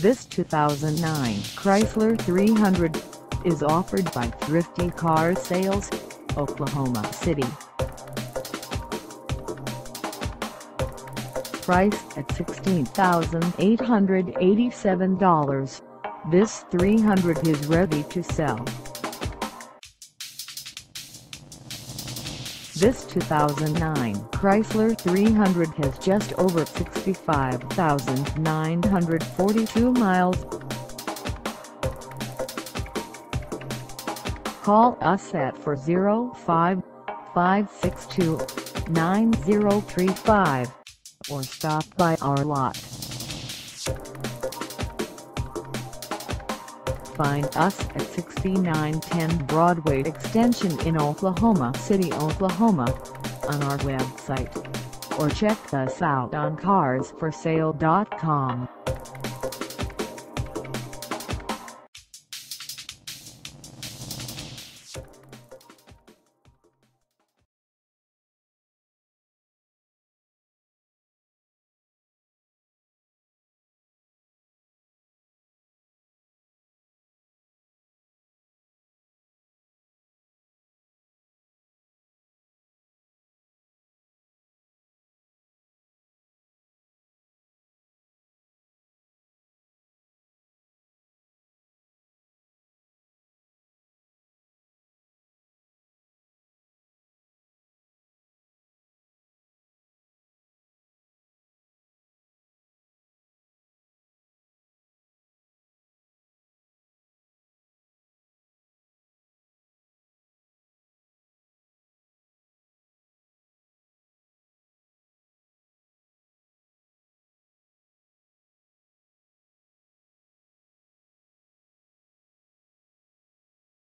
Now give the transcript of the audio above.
This 2009 Chrysler 300 is offered by Thrifty Car Sales, Oklahoma City. Priced at $16,887, this 300 is ready to sell. This 2009 Chrysler 300 has just over 65,942 miles. Call us at 405-562-9035 or stop by our lot. Find us at 6910 Broadway Extension in Oklahoma City, Oklahoma on our website or check us out on carsforsale.com.